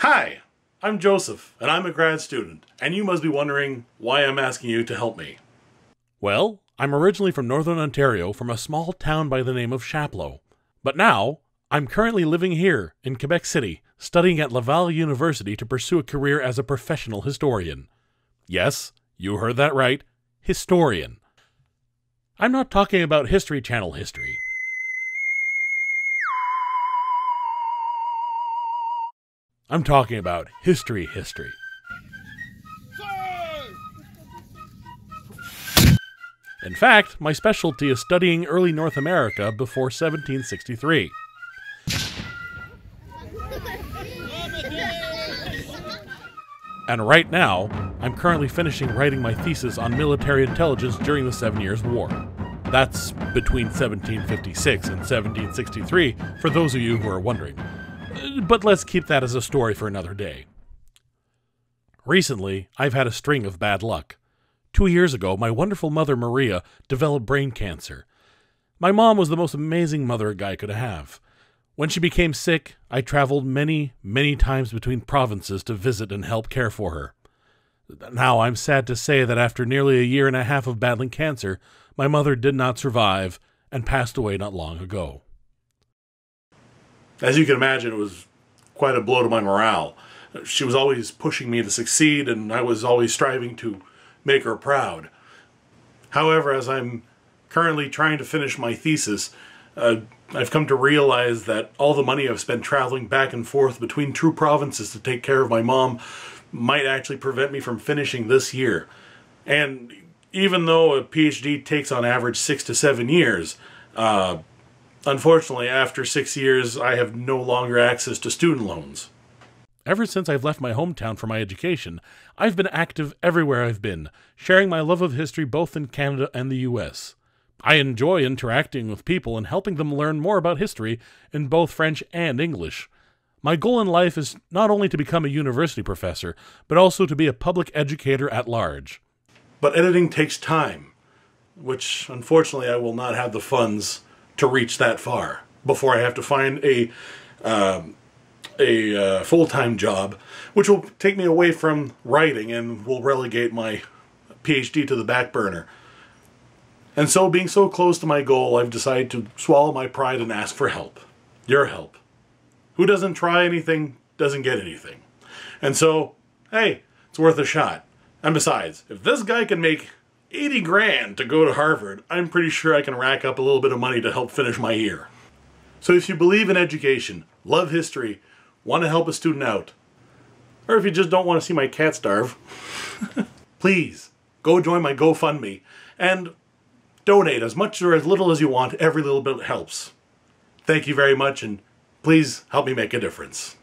Hi, I'm Joseph, and I'm a grad student, and you must be wondering why I'm asking you to help me. Well, I'm originally from Northern Ontario, from a small town by the name of Chapleau. But now, I'm currently living here in Quebec City, studying at Laval University to pursue a career as a professional historian. Yes, you heard that right historian. I'm not talking about History Channel history. I'm talking about history history. In fact, my specialty is studying early North America before 1763. And right now, I'm currently finishing writing my thesis on military intelligence during the Seven Years' War. That's between 1756 and 1763, for those of you who are wondering. But let's keep that as a story for another day. Recently, I've had a string of bad luck. Two years ago, my wonderful mother Maria developed brain cancer. My mom was the most amazing mother a guy could have. When she became sick, I traveled many, many times between provinces to visit and help care for her. Now, I'm sad to say that after nearly a year and a half of battling cancer, my mother did not survive and passed away not long ago. As you can imagine, it was quite a blow to my morale. She was always pushing me to succeed, and I was always striving to make her proud. However, as I'm currently trying to finish my thesis, uh, I've come to realize that all the money I've spent traveling back and forth between two provinces to take care of my mom might actually prevent me from finishing this year. And even though a PhD takes on average six to seven years, uh, unfortunately, after six years, I have no longer access to student loans. Ever since I've left my hometown for my education, I've been active everywhere I've been, sharing my love of history both in Canada and the US. I enjoy interacting with people and helping them learn more about history in both French and English. My goal in life is not only to become a university professor, but also to be a public educator at large. But editing takes time, which unfortunately I will not have the funds to reach that far before I have to find a um, a uh, full time job, which will take me away from writing and will relegate my PhD to the back burner. And so, being so close to my goal, I've decided to swallow my pride and ask for help. Your help. Who doesn't try anything doesn't get anything. And so, hey, it's worth a shot. And besides, if this guy can make 80 grand to go to Harvard, I'm pretty sure I can rack up a little bit of money to help finish my year. So if you believe in education, love history, want to help a student out, or if you just don't want to see my cat starve, please go join my GoFundMe and Donate as much or as little as you want. Every little bit helps. Thank you very much, and please help me make a difference.